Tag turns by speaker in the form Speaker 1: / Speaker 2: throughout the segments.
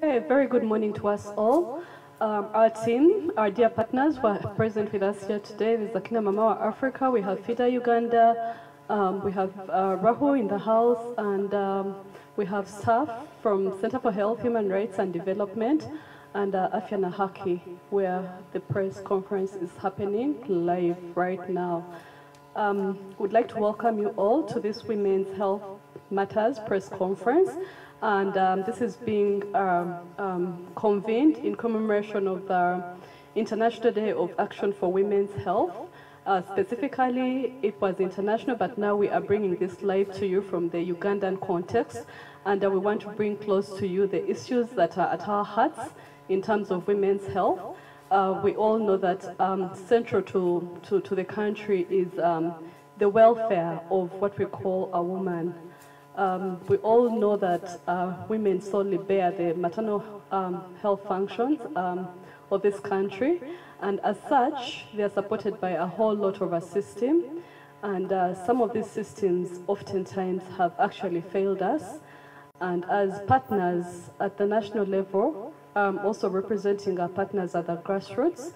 Speaker 1: Hey, very good morning to us all. Um, our team, our dear partners who are present with us here today. There's Akina Mama wa Afrika, we have FIDA Uganda, um, we have uh, Rahul in the house, and um, we have staff from Center for Health, Human Rights and Development, and uh, Afya Haki, where the press conference is happening live right now. Um, would like to welcome you all to this Women's Health Matters press conference. And um, this is being um, um, convened in commemoration of the International Day of Action for Women's Health. Uh, specifically, it was international, but now we are bringing this live to you from the Ugandan context. And uh, we want to bring close to you the issues that are at our hearts in terms of women's health. Uh, we all know that um, central to, to, to, the country is um, the welfare of what we call a woman. Um, we all know that uh, women solely bear the maternal um, health functions um, of this country, and as such, they are supported by a whole lot of a system, and uh, some of these systems oftentimes have actually failed us. And as partners at the national level, um, also representing our partners at the grassroots,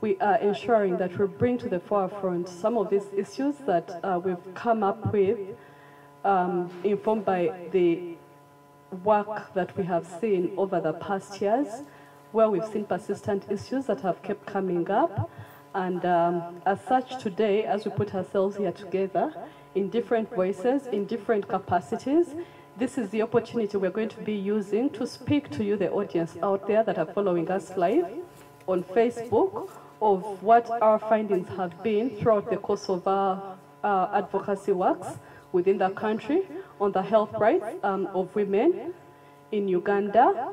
Speaker 1: we are ensuring that we bring to the forefront some of these issues that uh, we've come up with um, informed by the work that we have seen over the past years, where we've seen persistent issues that have kept coming up. And um, as such, today, as we put ourselves here together in different voices, in different capacities, this is the opportunity we're going to be using to speak to you, the audience out there that are following us live on Facebook, of what our findings have been throughout the course of our uh, advocacy works within the country on the health rights um, of women in Uganda.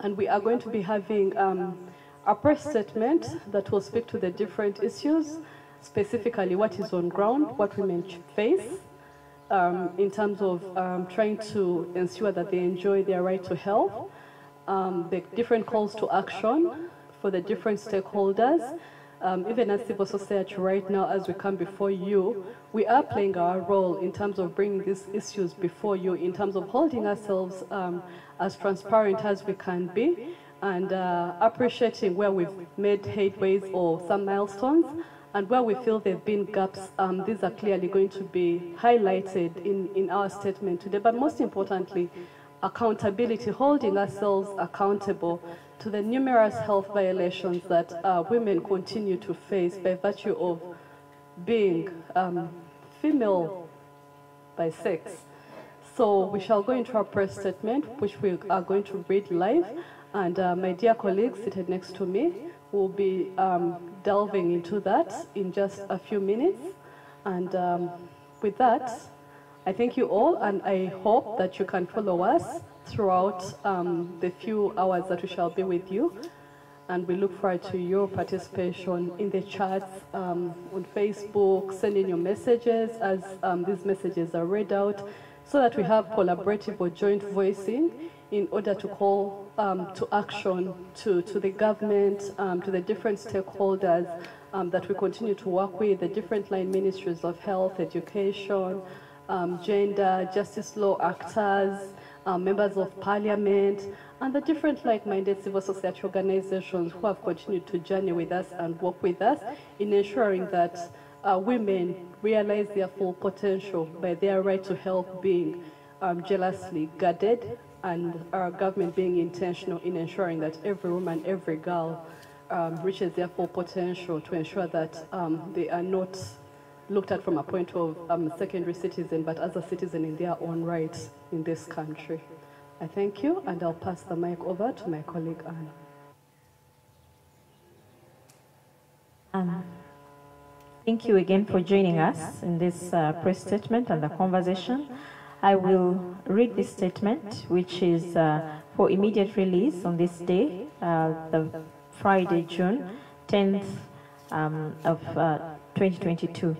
Speaker 1: And we are going to be having um, a press statement that will speak to the different issues, specifically what is on ground, what women face, um, in terms of um, trying to ensure that they enjoy their right to health, um, the different calls to action for the different stakeholders, um, even as civil society right now, as we come before you, we are playing our role in terms of bringing these issues before you, in terms of holding ourselves um, as transparent as we can be, and uh, appreciating where we've made headways or some milestones, and where we feel there have been gaps, um, these are clearly going to be highlighted in, in our statement today. But most importantly, accountability, holding ourselves accountable to the numerous health violations that uh, women continue to face by virtue of being um, female by sex. So we shall go into our press statement, which we are going to read live, and uh, my dear colleague seated next to me will be um, delving into that in just a few minutes. And um, with that, I thank you all, and I hope that you can follow us throughout um, the few hours that we shall be with you. And we look forward to your participation in the chats um, on Facebook, sending your messages as um, these messages are read out, so that we have collaborative or joint voicing in order to call um, to action to, to the government, um, to the different stakeholders um, that we continue to work with, the different line ministries of health, education, gender, justice law actors, uh, members of parliament, and the different like-minded civil society organizations who have continued to journey with us and work with us in ensuring that uh, women realize their full potential by their right to health being um, jealously guarded and our government being intentional in ensuring that every woman, every girl um, reaches their full potential to ensure that um, they are not looked at from a point of um, secondary citizen, but as a citizen in their own right in this country. I thank you, and I'll pass the mic over to my colleague Anna.
Speaker 2: Um, thank you again for joining us in this uh, press statement and the conversation. I will read this statement, which is uh, for immediate release on this day, uh, the Friday, June 10th um, of uh, 2022.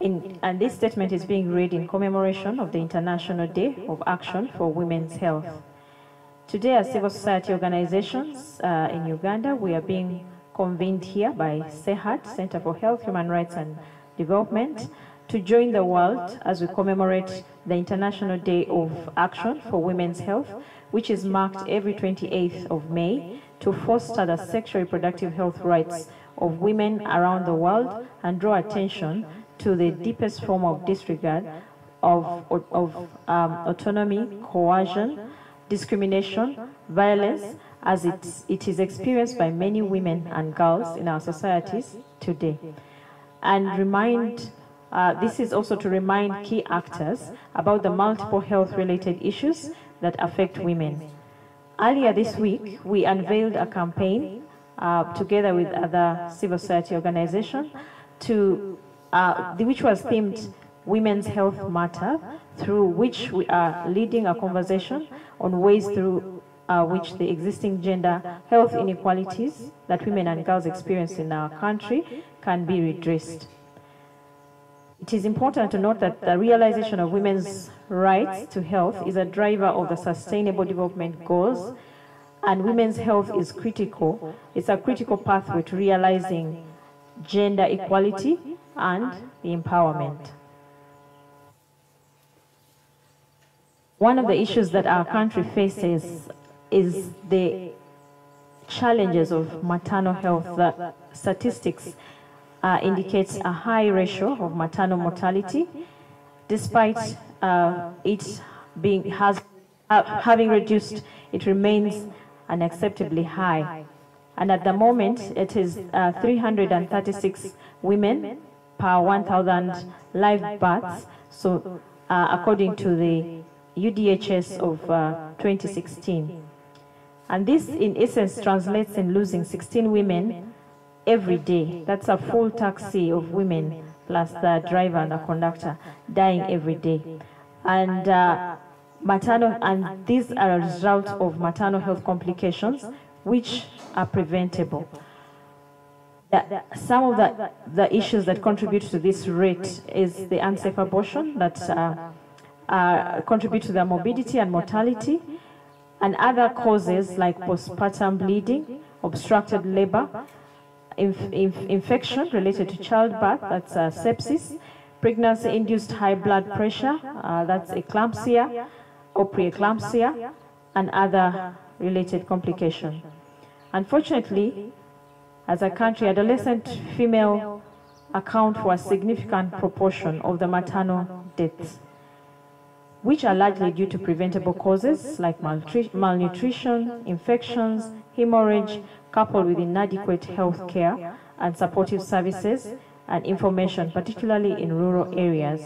Speaker 2: In, and this statement is being read in commemoration of the International Day of Action for Women's Health. Today, as civil society organizations uh, in Uganda, we are being convened here by CEHURD, Center for Health, Human Rights and Development, to join the world as we commemorate the International Day of Action for Women's Health, which is marked every 28th of May to foster the sexual reproductive health rights of women around the world and draw attention to the deepest form of disregard of, of um, autonomy, coercion, discrimination, violence, as it, it is experienced by many women and girls in our societies today. And remind, uh, this is also to remind key actors about the multiple health-related issues that affect women. Earlier this week, we unveiled a campaign uh, together with other civil society organizations to, uh, which was themed Women's Health Matter, through which we are leading a conversation on ways through uh, which the existing gender health inequalities that women and girls experience in our country can be redressed. It is important to note that the realization of women's rights to health is a driver of the Sustainable Development Goals, and women's health is critical. It's a critical pathway to realizing gender equality and the empowerment. One of the issues that our country faces is the challenges of maternal health. The statistics uh, indicates a high ratio of maternal mortality, despite uh, it being has uh, having reduced, it remains unacceptably high. And at the moment, it is uh, 336 women per 1,000 live births. So, uh, according to the UDHS of uh, 2016. And this, in essence, translates in losing 16 women every day. That's a full taxi of women, plus the driver and the conductor, dying every day. And uh, maternal, and these are a result of maternal health complications, which are preventable. The, some of the, the issues that contribute to this rate is the unsafe abortion that uh, uh, contribute to the morbidity and mortality, and other causes like postpartum bleeding, obstructed labor, inf inf infection related to childbirth, that's uh, sepsis, pregnancy-induced high blood pressure, uh, that's eclampsia or preeclampsia, and other related complications. Unfortunately, as a country, adolescent female account for a significant proportion of the maternal deaths which are largely due to preventable causes like malnutrition, infections, hemorrhage, coupled with inadequate health care and supportive services and information, particularly in rural areas.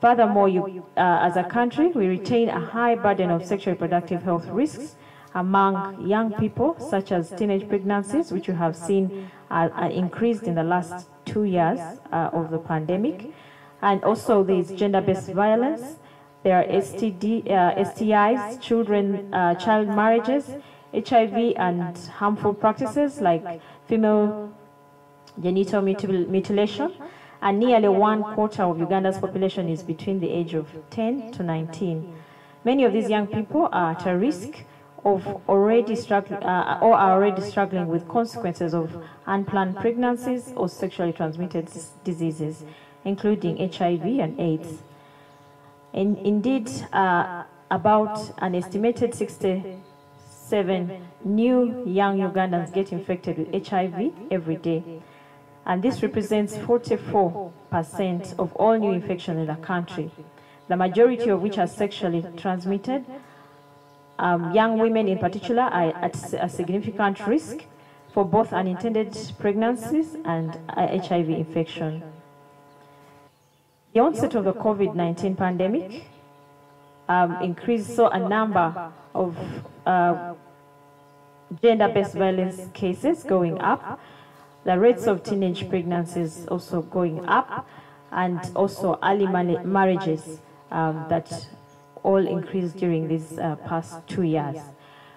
Speaker 2: Furthermore, you, uh, as a country, we retain a high burden of sexual reproductive health risks among young people, such as teenage pregnancies, which you have seen uh, increased in the last two years uh, of the pandemic, and also there is gender-based violence, there are STD, uh, STIs, children, uh, child marriages, HIV, and harmful practices like female genital mutil mutilation. And nearly one quarter of Uganda's population is between the age of 10 to 19. Many of these young people are at a risk of already struggling uh, or are already struggling with consequences of unplanned pregnancies or sexually transmitted diseases, including HIV and AIDS. In, indeed, uh, about an estimated 67 new young Ugandans get infected with HIV every day. And this represents 44% of all new infections in the country, the majority of which are sexually transmitted. Um, young women in particular are at a significant risk for both unintended pregnancies and HIV infection. The onset of the COVID-19 pandemic um, increased, so a number of uh, gender-based violence cases going up, the rates of teenage pregnancies also going up, and also early marriages um, that all increased during these uh, past two years.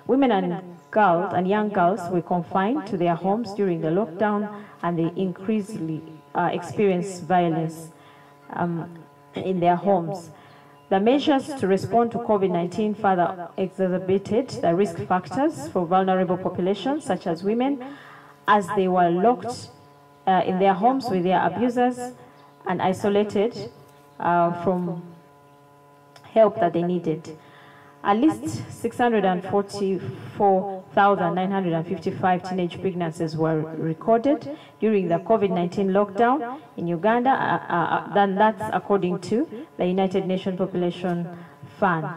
Speaker 2: Women and girls and young girls were confined to their homes during the lockdown and they increasingly uh, experienced violence um, in their homes. The measures to respond to COVID-19 further exacerbated the risk factors for vulnerable populations, such as women, as they were locked uh, in their homes with their abusers and isolated uh, from help that they needed. At least 644,955 teenage pregnancies were recorded during the COVID-19 lockdown in Uganda, uh, uh, uh that's according to the United Nations Population Fund.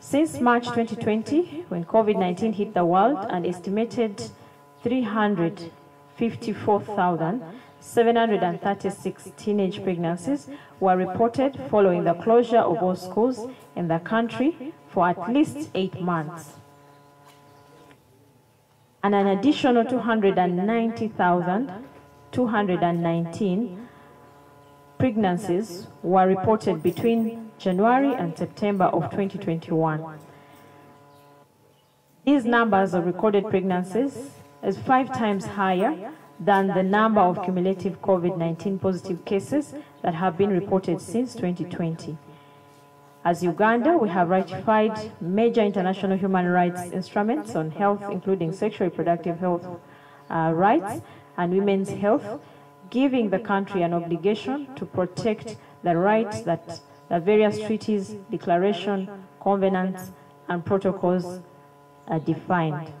Speaker 2: Since March 2020, when COVID-19 hit the world, an estimated 354,736 teenage pregnancies were reported following the closure of all schools in the country for at least eight months. And an additional 290,219 pregnancies were reported between January and September of 2021. These numbers of recorded pregnancies is five times higher than the number of cumulative COVID-19 positive cases that have been reported since 2020. As Uganda, we have ratified major international human rights instruments on health, including sexual reproductive health uh, rights and women's health, giving the country an obligation to protect the rights that the various treaties, declaration, covenants, and protocols are defined.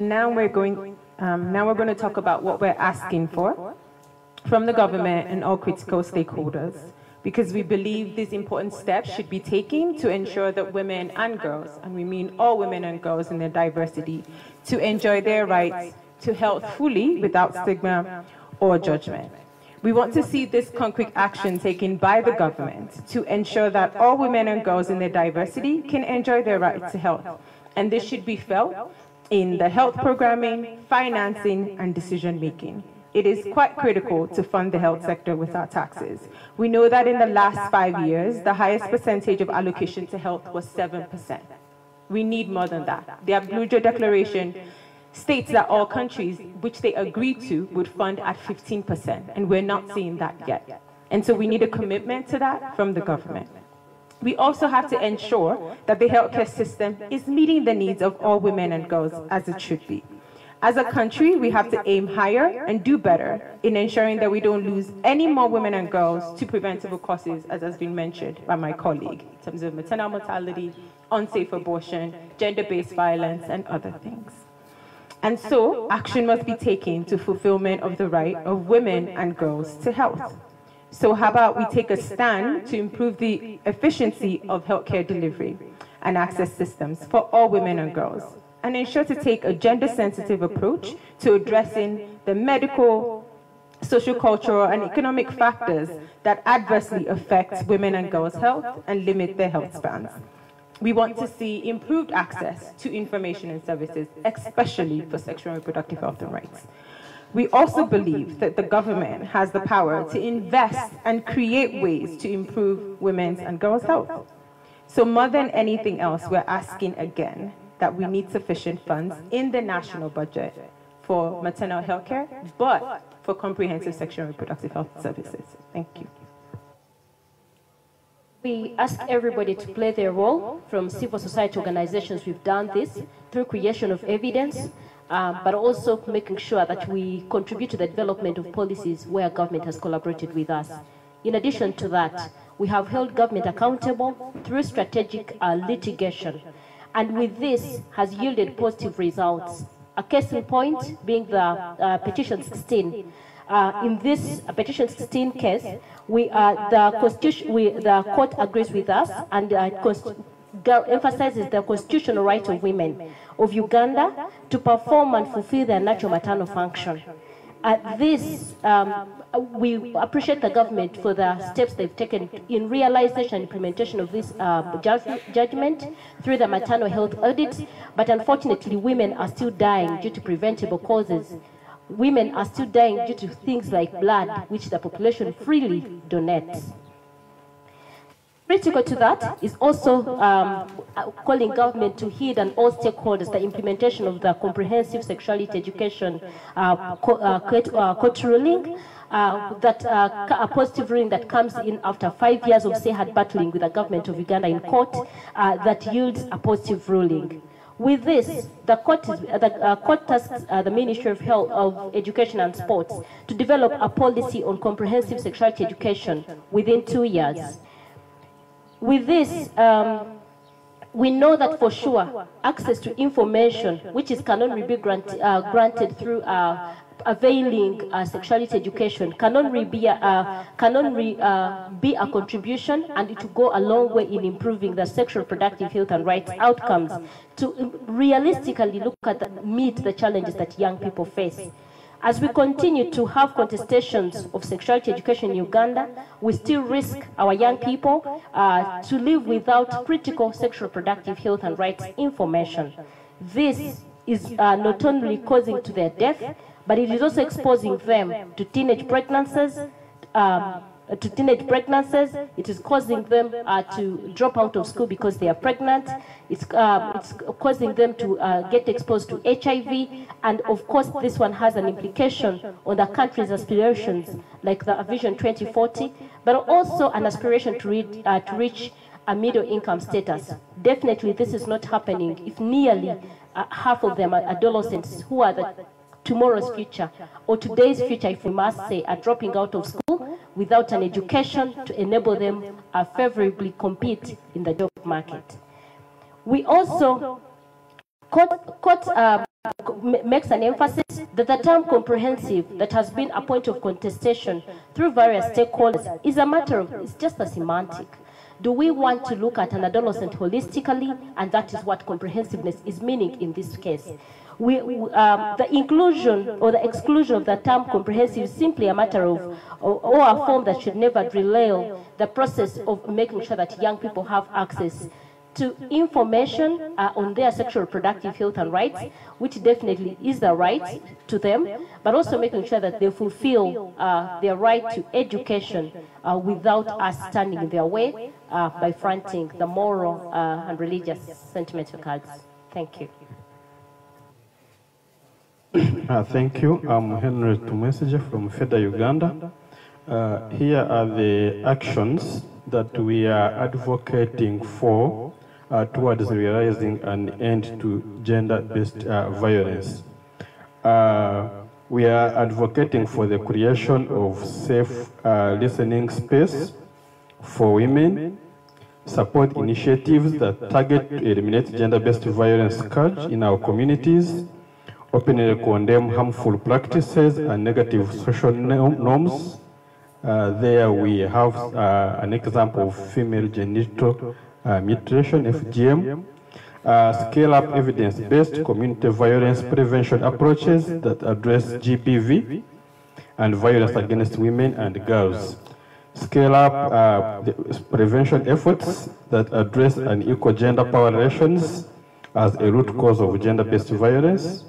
Speaker 3: Now we're going, um, now we're going to talk about what we're asking for from the government and all critical stakeholders because we believe these important steps should be taken to ensure that women and girls, and we mean all women and girls in their diversity, to enjoy their rights to health fully without stigma or judgment. We want to see this concrete action taken by the government to ensure that all women and girls in their diversity can enjoy their right to health. And this should be felt in the health programming, financing, and decision making. It is quite critical to fund the health sector with our taxes. We know that in the last five years, the highest percentage of allocation to health was 7%. We need more than that. The Abuja Declaration states that all countries, which they agreed to, would fund at 15%, and we're not seeing that yet. And so we need a commitment to that from the government. We also have to ensure that the healthcare system is meeting the needs of all women and girls as it should be. As a country, we have to aim higher and do better in ensuring that we don't lose any more women and girls to preventable causes, as has been mentioned by my colleague, in terms of maternal mortality, unsafe abortion, gender-based violence, and other things. And so, action must be taken to fulfillment of the right of women and girls to health. So how about we take a stand to improve the efficiency of healthcare delivery and access systems for all women and girls, and ensure to take a gender-sensitive approach to addressing the medical, social, cultural, and economic factors that adversely affect women and girls' health and limit their health spans. We want to see improved access to information and services, especially for sexual and reproductive health and rights. We also believe that the government has the power to invest and create ways to improve women's and girls' health. So more than anything else, we're asking again that we need sufficient funds in the national budget for maternal health care, but for comprehensive sexual and reproductive health services. Thank you.
Speaker 4: We ask everybody to play their role. From civil society organizations, we've done this through creation of evidence, um, but also making sure that we contribute to the development of policies where government has collaborated with us. In addition to that, we have held government accountable through strategic uh, litigation. And with this has yielded positive results. A case in point being the uh, petition 16, uh, in this petition 16 case, we uh, the we, the court agrees with us and uh, emphasizes the constitutional right of women of Uganda to perform and fulfill their natural maternal function. At this, um, we appreciate the government for the steps they've taken in realization and implementation of this uh, judgment through the maternal health audit, but unfortunately women are still dying due to preventable causes women are still dying due to things like blood, which the population freely donates. Critical to that is also um, calling government to heed and all stakeholders the implementation of the comprehensive sexuality education uh, uh, uh, court ruling, uh, that uh, a positive ruling that comes in after five years of say hard battling with the government of Uganda in court uh, that yields a positive ruling. With this, the court, is, uh, the uh, court tasks uh, the Ministry of Health, of Education and Sports to develop a policy on comprehensive sexuality education within two years. With this, um, we know that for sure access to information, which is can only be grant, uh, granted through uh, availing uh, sexuality education, can only be a, can only be a contribution, and it will go a long way in improving the sexual productive health and rights outcomes to realistically look at meet the challenges that young people face. As we continue to have contestations of sexuality education in Uganda, we still risk our young people uh, to live without critical sexual reproductive health and rights information. This is uh, not only causing to their death, but it is also exposing them to teenage pregnancies, um, to teenage pregnancies. It is causing them uh, to drop out of school because they are pregnant. It's, um, it's causing them to uh, get exposed to HIV. And of course, this one has an implication on the country's aspirations, like the Vision 2040, but also an aspiration to, read, uh, to reach a middle income status. Definitely, this is not happening if nearly uh, half of them are adolescents who are the tomorrow's future or today's future, if we must say, are dropping out of school without an education to enable them to favorably compete in the job market. We also, court, court uh, makes an emphasis that the term comprehensive that has been a point of contestation through various stakeholders is a matter of, it's just a semantic. Do we want to look at an adolescent holistically? And that is what comprehensiveness is meaning in this case. We, um, the inclusion or the exclusion of the term comprehensive is simply a matter of, or, or a form that should never derail the process of making sure that young people have access to information uh, on their sexual reproductive health and rights, which definitely is the right to them, but also making sure that they fulfill uh, their right to education uh, without us standing in their way uh, by fronting the moral uh, and religious sentimental cards. Thank you.
Speaker 5: Uh, thank you. I'm Henry Tumesije from FIDA Uganda. Uh, here are the actions that we are advocating for uh, towards realizing an end to gender-based uh, violence. Uh, we are advocating for the creation of safe uh, listening space for women, support initiatives that target to eliminate gender-based violence scourge in our communities, openly condemn harmful practices and negative social norms. Uh, there we have uh, an example of female genital uh, mutilation, FGM. Uh, scale up evidence-based community violence prevention approaches that address GBV and violence against women and girls. Scale up uh, prevention efforts that address unequal gender power relations as a root cause of gender-based violence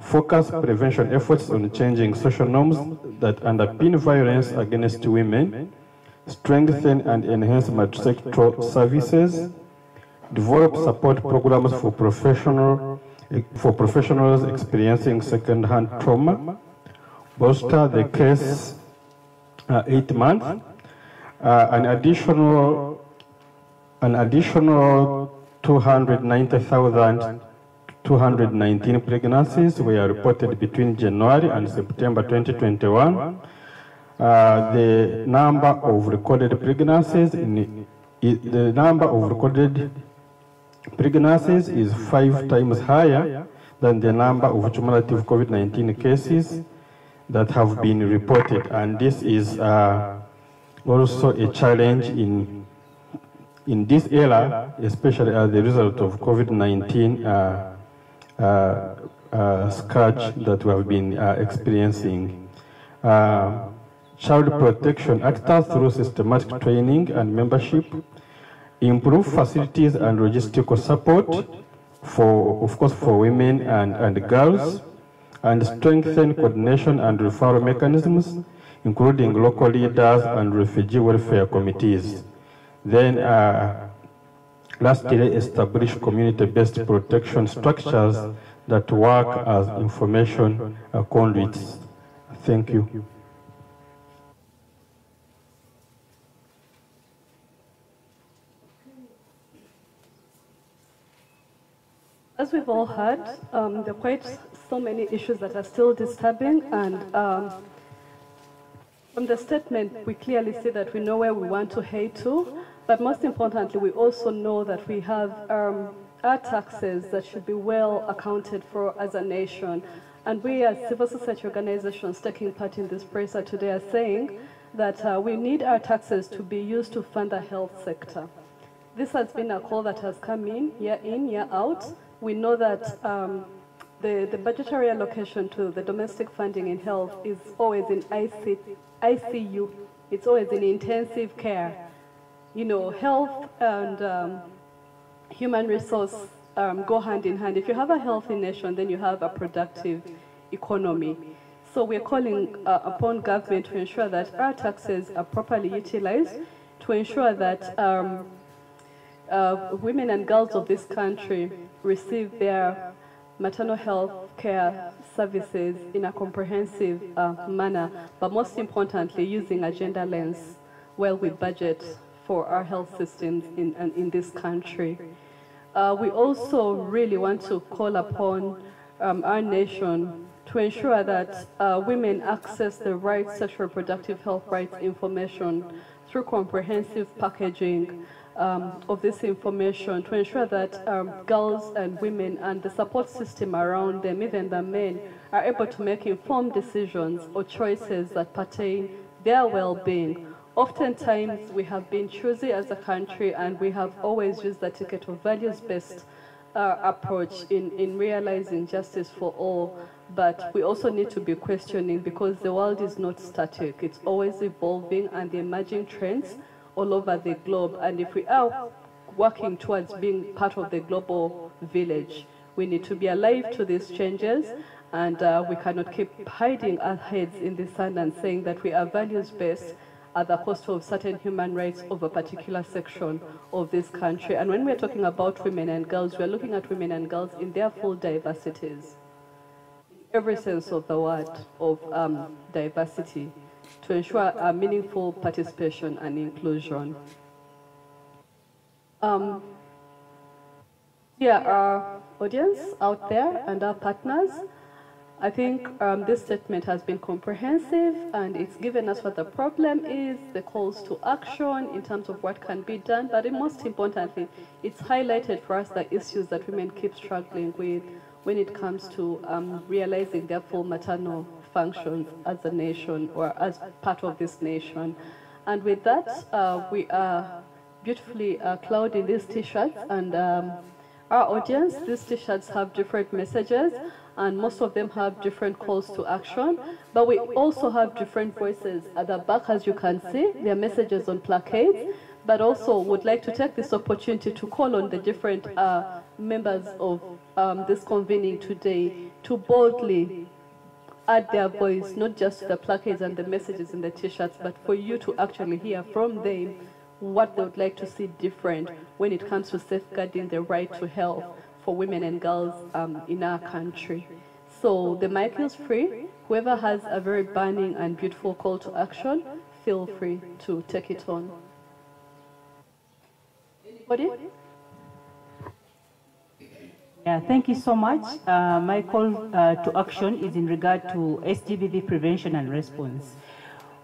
Speaker 5: focus prevention efforts on changing social norms that underpin violence against women, strengthen and enhance multisectoral services, develop support programs for professional for professionals experiencing second-hand trauma, bolster the case uh, eight months, uh, an additional an additional 290,000 219 pregnancies were reported between January and September 2021. Uh, the number of recorded pregnancies in the number of recorded pregnancies is five times higher than the number of cumulative COVID-19 cases that have been reported, and this is uh, also a challenge in in this era, especially as a result of COVID-19 uh, scourge that we have been uh, experiencing. child protection actors through systematic training and membership, improve facilities and logistical support for, of course, for women and, and girls, and strengthen coordination and referral mechanisms, including local leaders and refugee welfare committees. Then uh, Lastly, establish community-based protection structures that work as information conduits. Thank you.
Speaker 1: As we've all heard, um, there are quite so many issues that are still disturbing, and um, from the statement, we clearly see that we know where we want to head to, but most importantly, we also know that we have um, our taxes that should be well accounted for as a nation. And we as civil society organizations taking part in this presser today are saying that uh, we need our taxes to be used to fund the health sector. This has been a call that has come in, year in, year out. We know that um, the, the budgetary allocation to the domestic funding in health is always in IC, ICU. It's always in intensive care. You know, health and um, human resource um, go hand in hand. If you have a healthy nation, then you have a productive economy. So we're calling uh, upon government to ensure that our taxes are properly utilized, to ensure that um, uh, women and girls of this country receive their maternal health care services in a comprehensive uh, manner, but most importantly, using a gender lens while we budget for our health systems in, in, this country. Uh, we also really want to call upon um, our nation to ensure that uh, women access the right sexual reproductive health rights information through comprehensive packaging um, of this information to ensure that um, girls and women and the support system around them, even the men, are able to make informed decisions or choices that pertain their well-being. Oftentimes, we have been choosy as a country and we have always used the ticket of values-based uh, approach in, in realizing justice for all. But we also need to be questioning because the world is not static. It's always evolving and the emerging trends all over the globe. And if we are working towards being part of the global village, we need to be alive to these changes. And uh, we cannot keep hiding our heads in the sand and saying that we are values-based at the cost of certain human rights of a particular section of this country. And when we're talking about women and girls, we're looking at women and girls in their full diversities, every sense of the word of um, diversity, to ensure a meaningful participation and inclusion. Um, here, our audience out there and our partners, I think um, this statement has been comprehensive and it's given us what the problem is, the calls to action in terms of what can be done, but most importantly, it's highlighted for us the issues that women keep struggling with when it comes to um, realizing their full maternal functions as a nation or as part of this nation. And with that, uh, we are beautifully uh, clouding these t-shirts and um, our audience, these t-shirts have different messages and most of them have different calls to action. But we also have different voices at the back, as you can see. There are messages on placards, but also would like to take this opportunity to call on the different uh, members of um, this convening today to boldly add their voice, not just to the placards and the messages in the t-shirts, but for you to actually hear from them what they would like to see different when it comes to safeguarding the right to health for women and girls um, in our country. So the mic is free. Whoever has a very burning and beautiful call to action, feel free to take it on. Anybody?
Speaker 6: Yeah, thank you so much. Uh, my call uh, to action is in regard to SGBV prevention and response.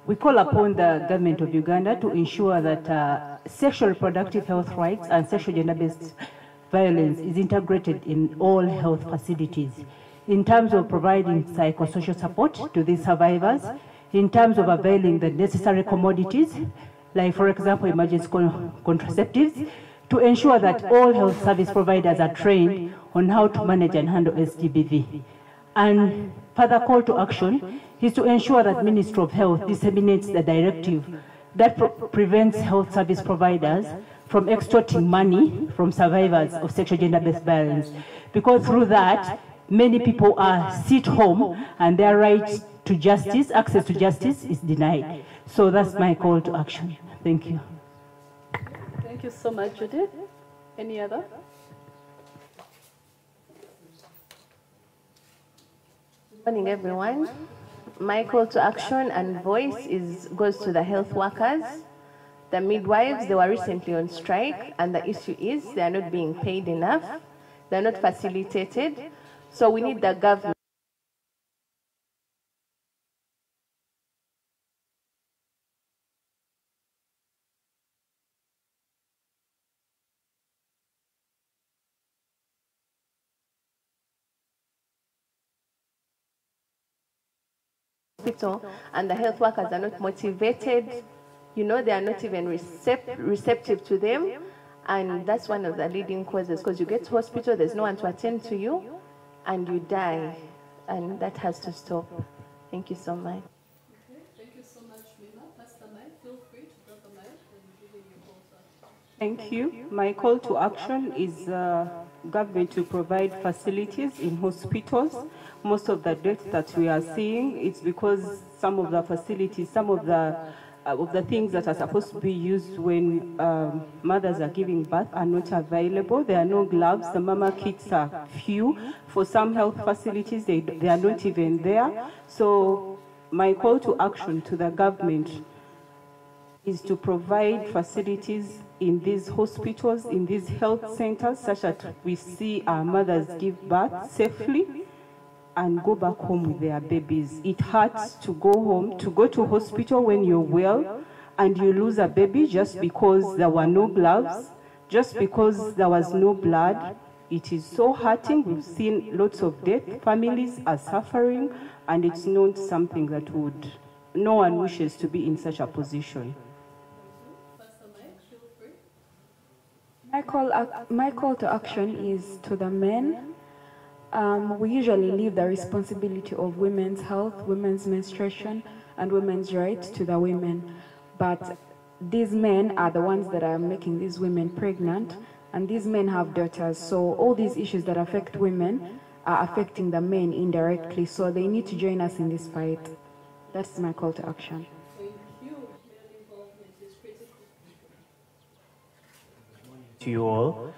Speaker 6: We call upon the government of Uganda to ensure that uh, sexual reproductive health rights and sexual gender-based violence is integrated in all health facilities in terms of providing psychosocial support to these survivors, in terms of availing the necessary commodities, like for example emergency contraceptives, to ensure that all health service providers are trained on how to manage and handle SGBV. And further call to action is to ensure that Ministry of Health disseminates the directive that prevents health service providers from extorting money from survivors of sexual gender-based violence. Because through that, many people are sit home and their right to justice, access to justice is denied. So that's my call to action. Thank you.
Speaker 1: Thank you so much, Judith. Any other?
Speaker 7: Good morning, everyone. My call to action and voice is goes to the health workers. The midwives, they were recently on strike, and the issue is they are not being paid enough. they're not facilitated. So we need the government. and the health workers are not motivated, you know, they are not even recep- receptive to them. And that's one of the leading causes because you get to hospital, there's no one to attend to you, and you die. And that has to stop. Thank you so much.
Speaker 1: Thank you so much, Mima. Feel free to drop call.
Speaker 8: Thank you. My call to action is uh, government to provide facilities in hospitals. Most of the deaths that we are seeing it's because some of the facilities, some of the of the things that are supposed to be used when um, mothers are giving birth are not available. There are no gloves. The mama kits are few. For some health facilities, they, they are not even there. So my call to action to the government is to provide facilities in these hospitals, in these health centers, such that we see our mothers give birth safely and go back home with their babies. It hurts to go home, to go to hospital when you're well, and you lose a baby just because there were no gloves, just because there was no blood. It is so hurting. We've seen lots of death. Families are suffering, and it's not something that would, no one wishes to be in such a position.
Speaker 9: My call, my call to action is to the men. Um, we usually leave the responsibility of women's health, women's menstruation, and women's rights to the women. But these men are the ones that are making these women pregnant, and these men have daughters. So all these issues that affect women are affecting the men indirectly. So they need to join us in this fight. That's my call to action.
Speaker 10: To you all.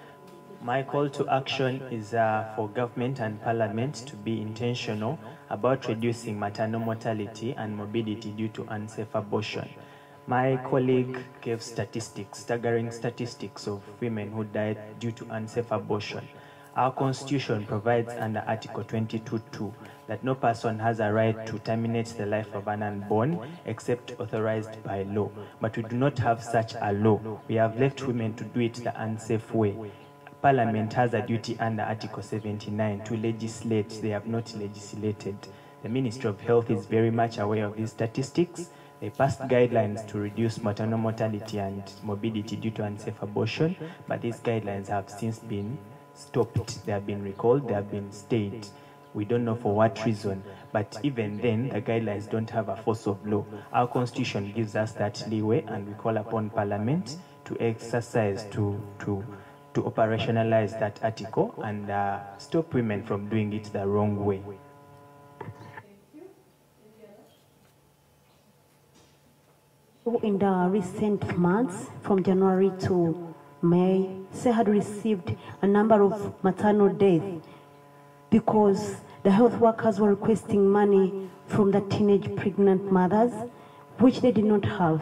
Speaker 10: My call to action is uh, for government and parliament to be intentional about reducing maternal mortality and morbidity due to unsafe abortion. My colleague gave statistics, staggering statistics of women who died due to unsafe abortion. Our constitution provides under Article 22.2 that no person has a right to terminate the life of an unborn except authorized by law. But we do not have such a law. We have left women to do it the unsafe way. Parliament has a duty under Article 79 to legislate. They have not legislated. The Ministry of Health is very much aware of these statistics. They passed guidelines to reduce maternal mortality and morbidity due to unsafe abortion, but these guidelines have since been stopped. They have been recalled, they have been stayed. We don't know for what reason, but even then, the guidelines don't have a force of law. Our constitution gives us that leeway, and we call upon Parliament to exercise, to, to, to operationalize that article and uh, stop women from doing it the wrong way.
Speaker 11: In the recent months, from January to May, SE had received a number of maternal deaths because the health workers were requesting money from the teenage pregnant mothers, which they did not have.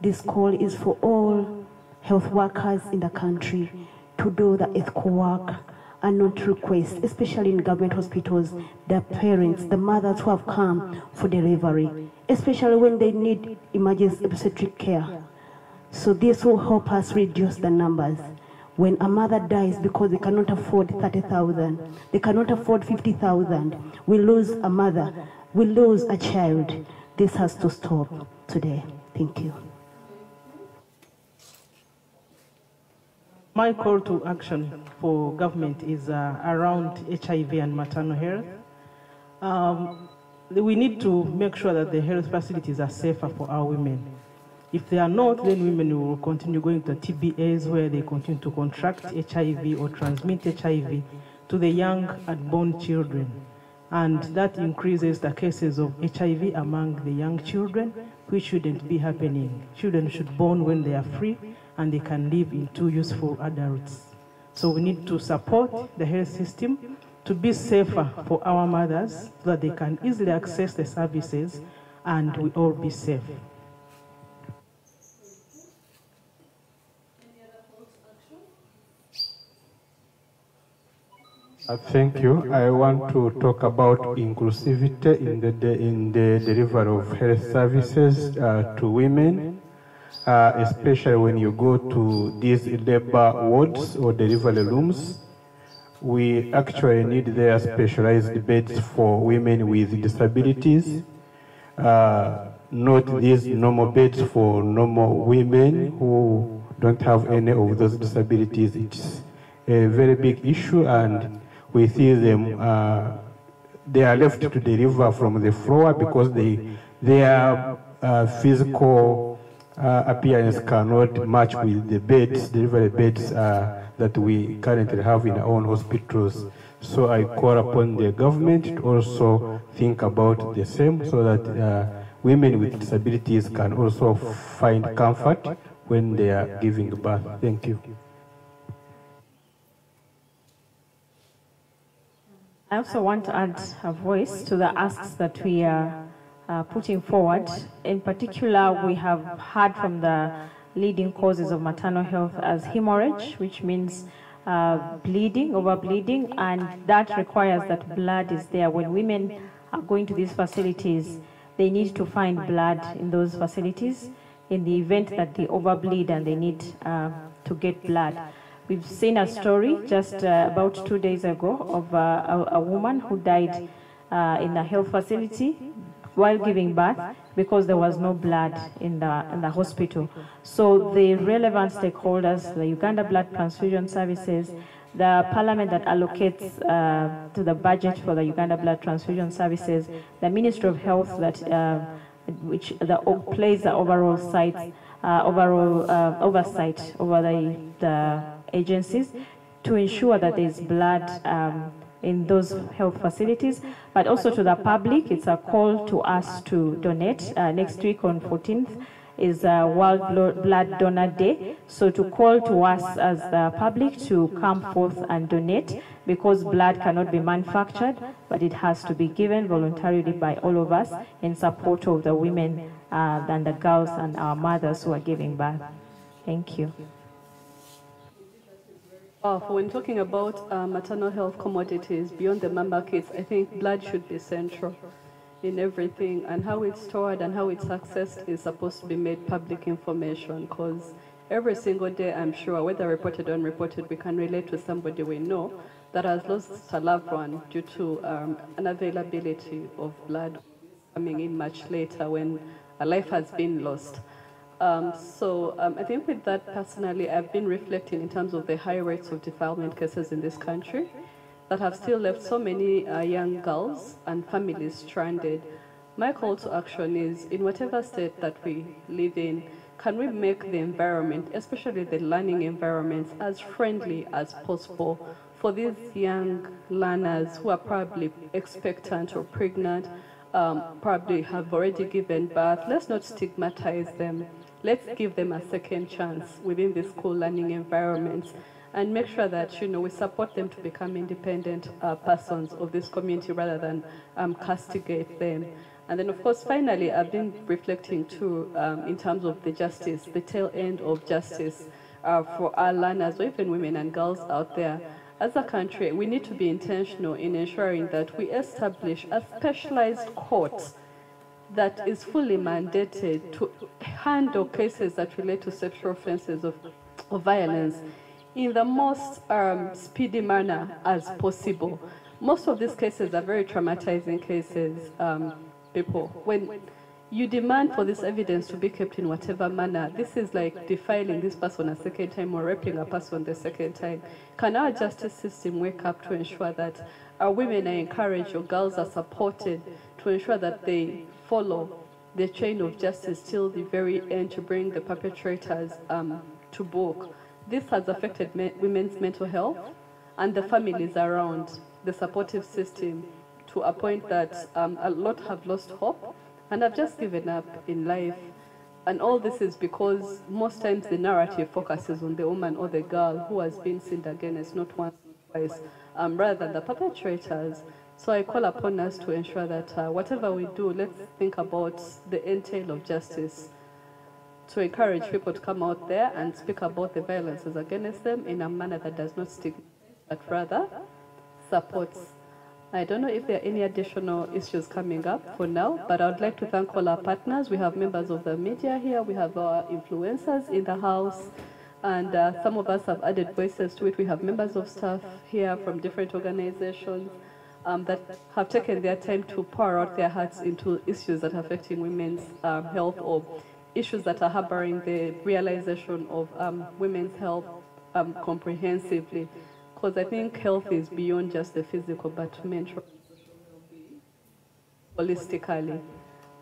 Speaker 11: This call is for all health workers in the country to do the ethical work and not request, especially in government hospitals, the parents, the mothers who have come for delivery, especially when they need emergency obstetric care. So this will help us reduce the numbers. When a mother dies because they cannot afford 30,000, they cannot afford 50,000, we lose a mother, we lose a child. This has to stop today. Thank you.
Speaker 12: My call to action for government is uh, around HIV and maternal health. Um, we need to make sure that the health facilities are safer for our women. If they are not, then women will continue going to TBAs where they continue to contract HIV or transmit HIV to the young unborn children. And that increases the cases of HIV among the young children, which shouldn't be happening. Children should born when they are free and they can live into useful adults. So we need to support the health system to be safer for our mothers so that they can easily access the services and we all be safe.
Speaker 5: Uh, Thank you. I want to talk about inclusivity in the, in the delivery of health services uh, to women, uh, especially when you go to these labor wards or delivery rooms. We actually need their specialized beds for women with disabilities, uh, not these normal beds for normal women who don't have any of those disabilities. It's a very big issue and we see them, uh, they are left to deliver from the floor because they, their uh, physical uh, appearance cannot match with the beds, delivery beds uh, that we currently have in our own hospitals. So I call upon the government to also think about the same so that uh, women with disabilities can also find comfort when they are giving birth. Thank you.
Speaker 2: I also want to add a voice to the asks that we are uh, putting forward. In particular, we have heard from the leading causes of maternal health as hemorrhage, which means uh, bleeding, overbleeding, and that requires that blood is there. When women are going to these facilities, they need to find blood in those facilities in the event that they overbleed and they need uh, to get blood. We've seen a story just uh, about two days ago of uh, a, a woman who died uh, in a health facility while giving birth because there was no blood in the, in the hospital. So the relevant stakeholders, the Uganda Blood Transfusion Services, the parliament that allocates uh, to the budget for the Uganda Blood Transfusion Services, the Ministry of Health that uh, which the, plays the overall site, uh, overall uh, oversight over the, the agencies to ensure that there's blood um, in those health facilities, but also to the public. It's a call to us to donate. Uh, next week on 14th is uh, World Blood Donor Day. So to call to us as the public to come forth and donate because blood cannot be manufactured, but it has to be given voluntarily by all of us in support of the women uh, and the girls and our mothers who are giving birth. Thank you.
Speaker 1: Uh, when talking about uh, maternal health commodities beyond the mama kits, I think blood should be central in everything, and how it's stored and how it's accessed is supposed to be made public information. Because every single day, I'm sure, whether reported or unreported, we can relate to somebody we know that has lost a loved one due to um, unavailability of blood coming in much later when a life has been lost. Um, so um, I think with that personally, I've been reflecting in terms of the high rates of defilement cases in this country that have still left so many uh, young girls and families stranded. My call to action is in whatever state that we live in, can we make the environment, especially the learning environments, as friendly as possible for these young learners who are probably expectant or pregnant, um, probably have already given birth. Let's not stigmatize them. Let's give them a second chance within the school learning environments and make sure that you know we support them to become independent uh, persons of this community rather than um, castigate them. And then, of course, finally, I've been reflecting too um, in terms of the justice, the tail end of justice uh, for our learners, or even women and girls out there. As a country, we need to be intentional in ensuring that we establish a specialized court that is fully mandated to handle cases that relate to sexual offenses of, of violence in the most um, speedy manner as possible. Most of these cases are very traumatizing cases, um, people. When you demand for this evidence to be kept in whatever manner, this is like defiling this person a second time or raping a person the second time. Can our justice system wake up to ensure that our women are encouraged or girls are supported to ensure that they follow the chain of justice till the very end to bring the perpetrators um, to book. This has affected me women's mental health and the families around the supportive system to a point that um, a lot have lost hope and have just given up in life. And all this is because most times the narrative focuses on the woman or the girl who has been sinned against, not once twice, um, rather than the perpetrators. So I call upon us to ensure that uh, whatever we do, let's think about the entail of justice to encourage people to come out there and speak about the violences against them in a manner that does not stigmatize, but rather supports. I don't know if there are any additional issues coming up for now, but I would like to thank all our partners. We have members of the media here, we have our influencers in the house, and uh, some of us have added voices to it. We have members of staff here from different organizations um, that have taken their time to pour out their hearts into issues that are affecting women's um, health or issues that are harboring the realization of um, women's health um, comprehensively. Because I think health is beyond just the physical, but mental, holistically.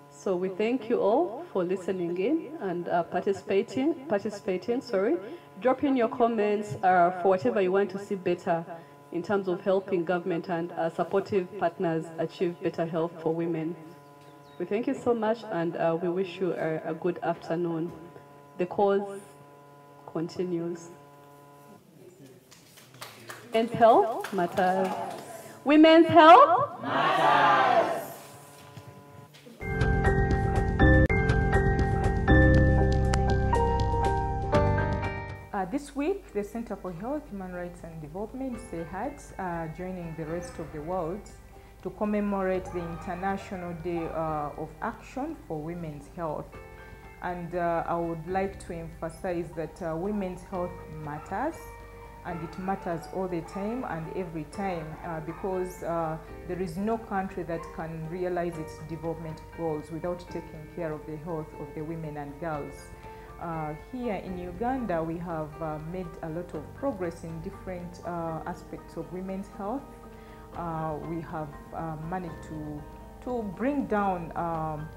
Speaker 1: So we thank you all for listening in and uh, participating. Participating, sorry. Drop in your comments uh, for whatever you want to see better in terms of helping government and uh, supportive partners achieve better health for women. We thank you so much and uh, we wish you a, a good afternoon. The cause continues. Women's health matters. Women's health matters.
Speaker 13: Uh, this week, the Center for Health, Human Rights and Development, CEHURD, uh, joining the rest of the world to commemorate the International Day uh, of Action for Women's Health. And uh, I would like to emphasize that uh, women's health matters and it matters all the time and every time uh, because there is no country that can realize its development goals without taking care of the health of the women and girls. Uh, here in Uganda, we have uh, made a lot of progress in different uh, aspects of women's health. Uh, we have managed to, to bring down um,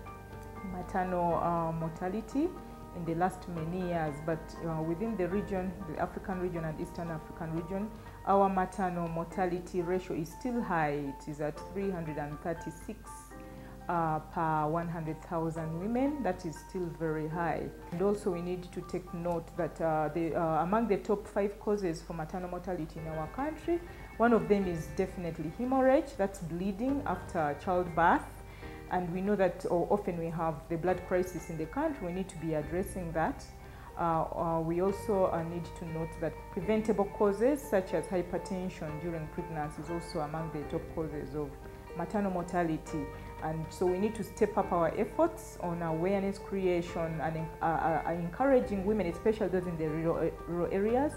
Speaker 13: maternal mortality in the last many years, but uh, within the region, the African region and Eastern African region, our maternal mortality ratio is still high. It is at 336 uh, per 100,000 women. That is still very high. And also we need to take note that uh, the, uh, among the top five causes for maternal mortality in our country, one of them is definitely hemorrhage, that's bleeding after childbirth and we know that oh, often we have the blood crisis in the country, we need to be addressing that. Uh, uh, we also uh, need to note that preventable causes such as hypertension during pregnancy is also among the top causes of maternal mortality. And so we need to step up our efforts on awareness creation and uh, uh, encouraging women, especially those in the rural, rural areas,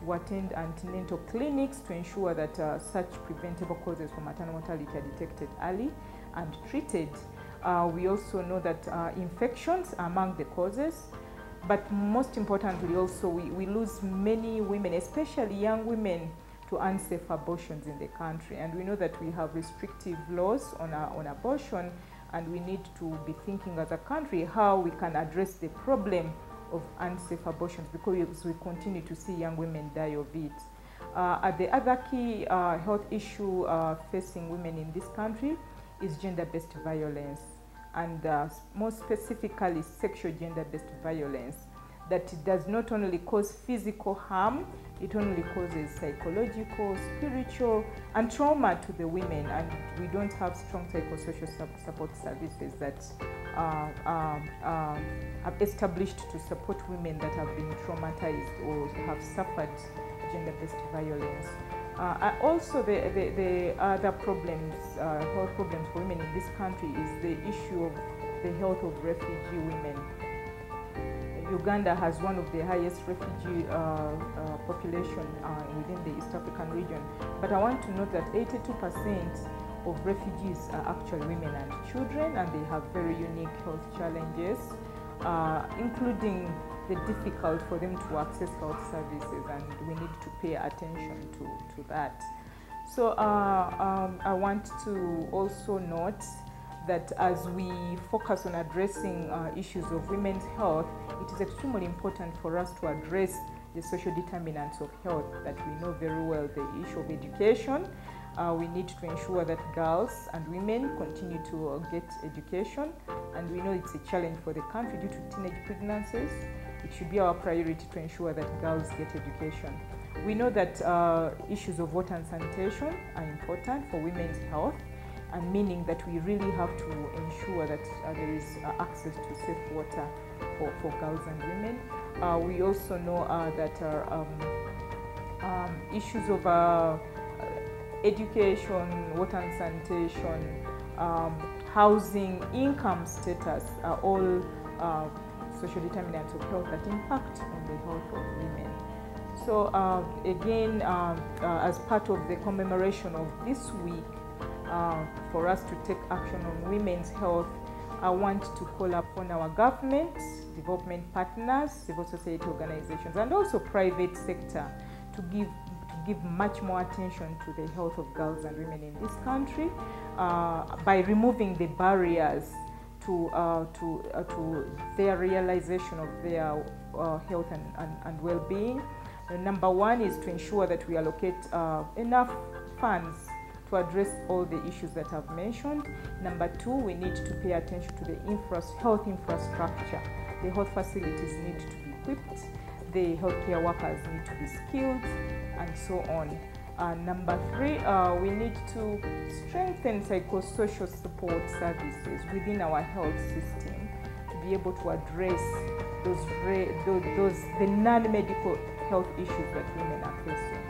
Speaker 13: to attend antenatal clinics to ensure that uh, such preventable causes for maternal mortality are detected early and treated. Uh, we also know that uh, infections are among the causes, but most importantly also we, we lose many women, especially young women, to unsafe abortions in the country. And we know that we have restrictive laws on, our, on abortion and we need to be thinking as a country how we can address the problem of unsafe abortions because we continue to see young women die of it. Uh, the other key uh, health issue uh, facing women in this country is gender-based violence and uh, more specifically sexual gender-based violence that does not only cause physical harm, it only causes psychological, spiritual, and trauma to the women. And we don't have strong psychosocial support services that um, uh, are established to support women that have been traumatized or have suffered gender-based violence. Uh, also, the, the, the, other problems, uh, health problems for women in this country is the issue of the health of refugee women. Uganda has one of the highest refugee uh, uh population uh, within the East African region. But I want to note that 82% of refugees are actually women and children, and they have very unique health challenges, uh, including the difficult for them to access health services and we need to pay attention to, to that. So uh, um, I want to also note that as we focus on addressing uh, issues of women's health, it is extremely important for us to address the social determinants of health that we know very well, the issue of education. Uh, we need to ensure that girls and women continue to uh, get education and we know it's a challenge for the country due to teenage pregnancies it should be our priority to ensure that girls get education. We know that uh, issues of water and sanitation are important for women's health and meaning that we really have to ensure that uh, there is uh, access to safe water for, for girls and women. Uh, we also know uh, that um, um, issues of uh, education, water and sanitation, um, housing, income status are all uh, social determinants of health that impact on the health of women. So uh, again, uh, uh, as part of the commemoration of this week, uh, for us to take action on women's health, I want to call upon our government, development partners, civil society organizations, and also private sector to give give much more attention to the health of girls and women in this country uh, by removing the barriers to uh, to uh, to their realization of their uh, health and, and, and well-being. Number one is to ensure that we allocate uh, enough funds to address all the issues that I've mentioned. Number two, we need to pay attention to the infra health infrastructure. The health facilities need to be equipped, the healthcare workers need to be skilled, and so on. Uh, number three, uh, we need to strengthen psychosocial support services within our health system to be able to address those, those, those the non-medical health issues that women are facing.